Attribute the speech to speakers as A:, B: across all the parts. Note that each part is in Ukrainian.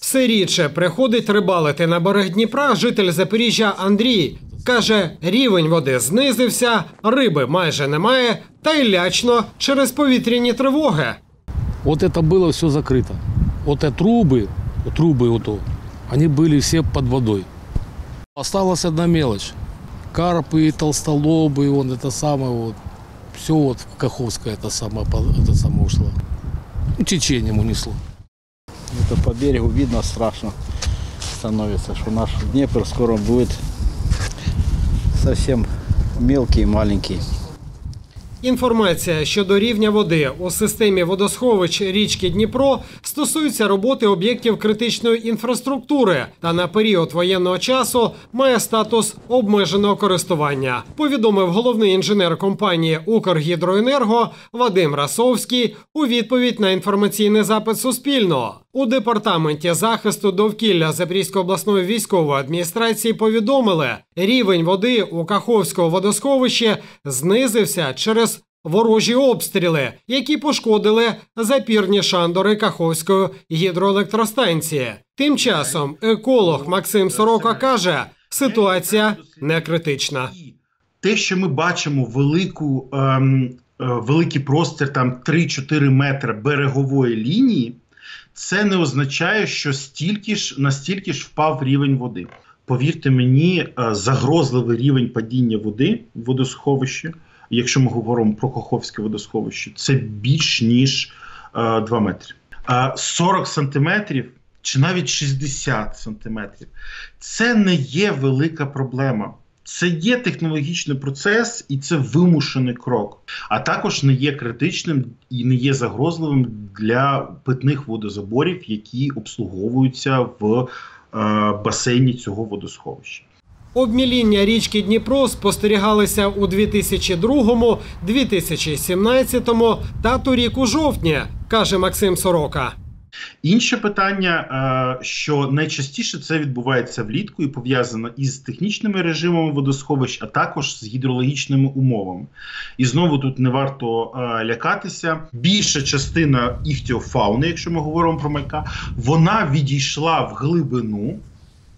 A: Все рідше приходить рибалити на берег Дніпра житель Запоріжжя Андрій. Каже, рівень води знизився, риби майже немає, та й лячно через повітряні тривоги.
B: Вот это было все закрыто. Вот эти трубы, вот трубы вот то, они были все под водой. Осталась одна мелочь. Карпы, толстолобы, вон это самое вот. Все вот в Каховское это самое, по- это самое ушло. Ну, Течением унесло.
C: Это по берегу видно страшно становится, что наш Днепр скоро будет совсем мелкий и маленький.
A: Інформація щодо рівня води у системі водосховищ річки Дніпро стосується роботи об'єктів критичної інфраструктури та на період воєнного часу має статус обмеженого користування. Повідомив головний інженер компанії Укргідроенерго Вадим Расовський у відповідь на інформаційний запит Суспільного. У департаменті захисту довкілля Запорізької обласної військової адміністрації повідомили, рівень води у Каховського водосховищі знизився через ворожі обстріли, які пошкодили запірні шандори Каховської гідроелектростанції. Тим часом еколог Максим Сорока каже, ситуація не критична.
D: те, що ми бачимо велику, ем, е, великий простір, там 3-4 метри берегової лінії, це не означає, що стільки ж настільки ж впав рівень води. Повірте мені, е, загрозливий рівень падіння води в водосховищі, якщо ми говоримо про Коховське водосховище, це більш ніж е, 2 метри. Е, 40 сантиметрів чи навіть 60 сантиметрів це не є велика проблема. Це є технологічний процес і це вимушений крок, а також не є критичним і не є загрозливим для питних водозаборів, які обслуговуються в е, басейні цього водосховища.
A: Обміління річки Дніпро спостерігалися у 2002, 2017 та торік у жовтні, каже Максим Сорока.
D: Інше питання, е, що найчастіше це відбувається влітку і пов'язано із технічними режимами водосховищ, а також з гідрологічними умовами. І знову тут не варто е, лякатися. Більша частина іхтіофауни, якщо ми говоримо про малька, вона відійшла в глибину.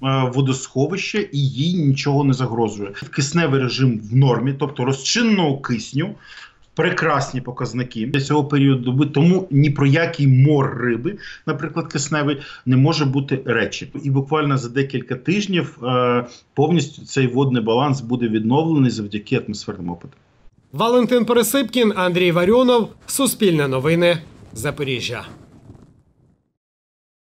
D: е, Водосховище і їй нічого не загрожує. Кисневий режим в нормі, тобто розчинного кисню, прекрасні показники для цього періоду доби. Тому ні про який мор риби, наприклад, кисневий, не може бути речі. І буквально за декілька тижнів е, повністю цей водний баланс буде відновлений завдяки атмосферним опитам.
A: Валентин Пересипкін, Андрій Варіонов, Суспільне новини, Запоріжжя.